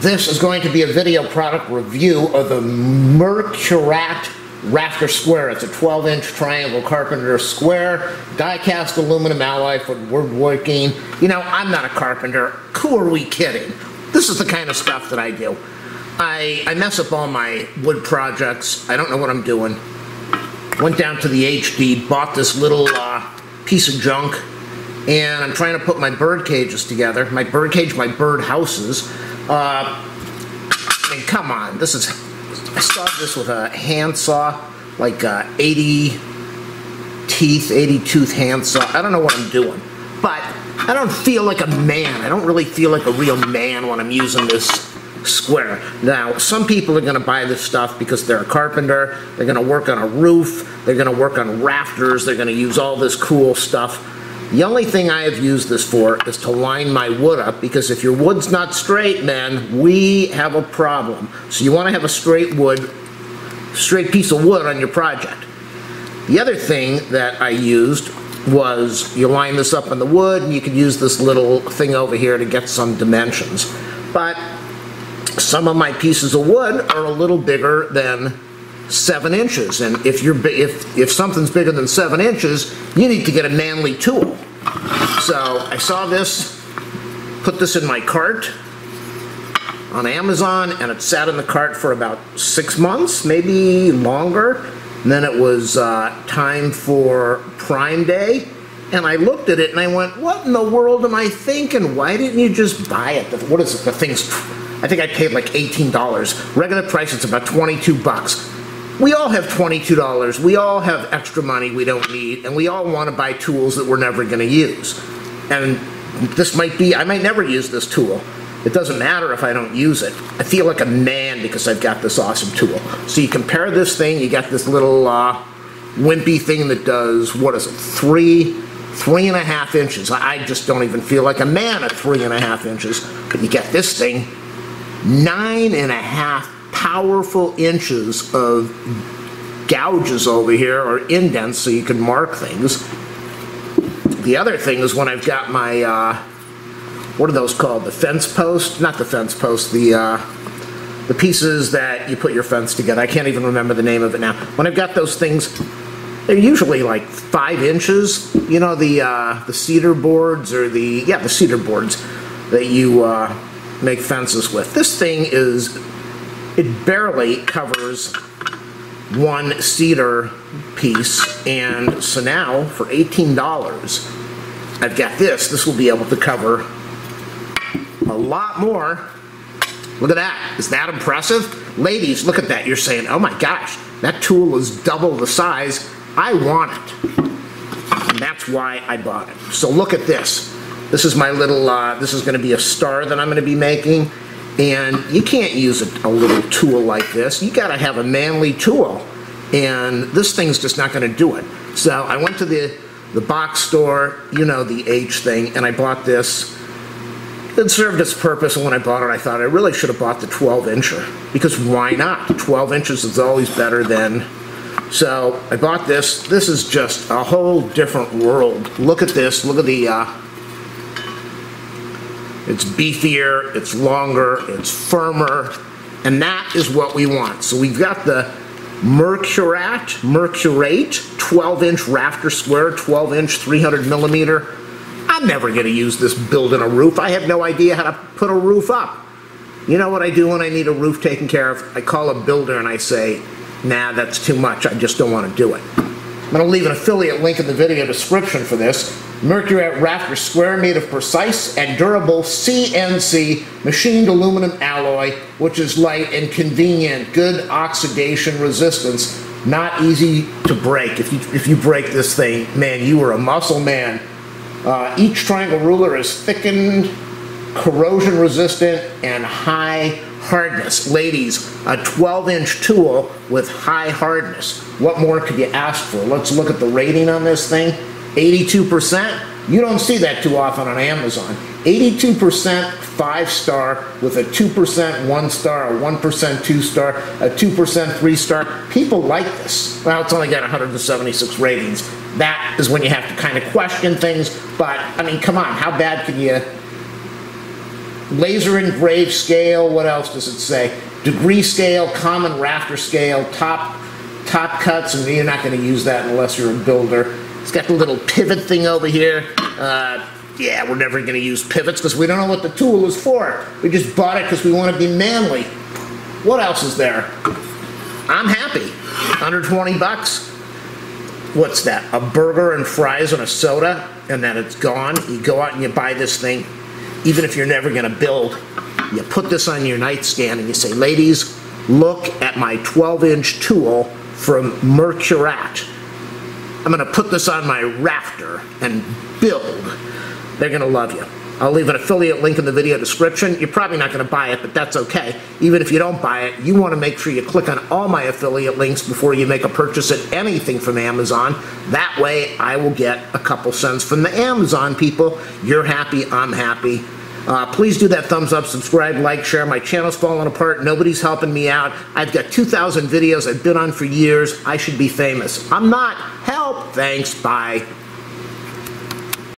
this is going to be a video product review of the Mercurat Rafter Square. It's a 12 inch triangle carpenter square, die cast aluminum alloy for woodworking. You know, I'm not a carpenter. Who are we kidding? This is the kind of stuff that I do. I, I mess up all my wood projects. I don't know what I'm doing. Went down to the HD, bought this little uh, piece of junk, and I'm trying to put my bird cages together. My bird cage, my bird houses. Uh, I mean, come on, this is, I started this with a handsaw, like uh, 80 teeth, 80 tooth handsaw. I don't know what I'm doing, but I don't feel like a man. I don't really feel like a real man when I'm using this square. Now, some people are going to buy this stuff because they're a carpenter, they're going to work on a roof, they're going to work on rafters, they're going to use all this cool stuff. The only thing I have used this for is to line my wood up because if your wood's not straight, man, we have a problem. So you want to have a straight wood, straight piece of wood on your project. The other thing that I used was you line this up in the wood and you could use this little thing over here to get some dimensions. But some of my pieces of wood are a little bigger than seven inches. And if you're if if something's bigger than seven inches, you need to get a manly tool. So I saw this, put this in my cart on Amazon, and it sat in the cart for about six months, maybe longer. And then it was uh, time for Prime Day. And I looked at it and I went, what in the world am I thinking? Why didn't you just buy it? What is it? The thing's, I think I paid like $18. Regular price, it's about 22 bucks we all have $22. We all have extra money we don't need, and we all want to buy tools that we're never going to use. And this might be, I might never use this tool. It doesn't matter if I don't use it. I feel like a man because I've got this awesome tool. So you compare this thing, you got this little uh, wimpy thing that does, what is it, three, three and a half inches. I just don't even feel like a man at three and a half inches. But you get this thing, nine and a half powerful inches of gouges over here or indents so you can mark things. The other thing is when I've got my, uh, what are those called? The fence post? Not the fence post, the, uh, the pieces that you put your fence together. I can't even remember the name of it now. When I've got those things, they're usually like five inches. You know, the, uh, the cedar boards or the, yeah, the cedar boards that you uh, make fences with. This thing is it barely covers one cedar piece and so now for $18 I've got this. This will be able to cover a lot more. Look at that. Is that impressive? Ladies look at that. You're saying oh my gosh that tool is double the size. I want it. And that's why I bought it. So look at this. This is my little uh, this is going to be a star that I'm going to be making and you can't use a, a little tool like this. You got to have a manly tool. And this thing's just not to do it. So I went to the, the box store, you know, the H thing, and I bought this. It served its purpose, and when I bought it, I thought I really should have bought the 12 incher. Because why not? 12 inches is always better than. So I bought this. This is just a whole different world. Look at this. Look at the. Uh, it's beefier, it's longer, it's firmer, and that is what we want. So we've got the Mercurat, Mercurate, 12 inch rafter square, 12 inch, 300 millimeter. I'm never gonna use this building a roof. I have no idea how to put a roof up. You know what I do when I need a roof taken care of? I call a builder and I say, nah, that's too much, I just don't wanna do it. I'm gonna leave an affiliate link in the video description for this. Mercurat Rafter Square made of precise and durable CNC machined aluminum alloy, which is light and convenient, good oxidation resistance, not easy to break. If you, if you break this thing, man, you are a muscle man. Uh, each triangle ruler is thickened, corrosion resistant, and high hardness. Ladies, a 12 inch tool with high hardness. What more could you ask for? Let's look at the rating on this thing. 82%. You don't see that too often on Amazon. 82% five star with a 2% one star, a 1% two star, a 2% three star. People like this. Well, it's only got 176 ratings. That is when you have to kind of question things. But, I mean, come on, how bad can you laser engraved scale, what else does it say? Degree scale, common rafter scale, top, top cuts, and you're not gonna use that unless you're a builder. It's got the little pivot thing over here. Uh, yeah, we're never gonna use pivots because we don't know what the tool is for. We just bought it because we wanna be manly. What else is there? I'm happy. 120 bucks. What's that? A burger and fries and a soda, and then it's gone. You go out and you buy this thing, even if you're never gonna build. You put this on your nightstand and you say, ladies, look at my 12 inch tool from Mercurat. I'm gonna put this on my rafter and build. They're gonna love you. I'll leave an affiliate link in the video description. You're probably not gonna buy it, but that's okay. Even if you don't buy it, you wanna make sure you click on all my affiliate links before you make a purchase at anything from Amazon. That way, I will get a couple cents from the Amazon people. You're happy, I'm happy. Uh, please do that thumbs up, subscribe, like, share. My channel's falling apart. Nobody's helping me out. I've got 2,000 videos I've been on for years. I should be famous. I'm not. Thanks. Bye.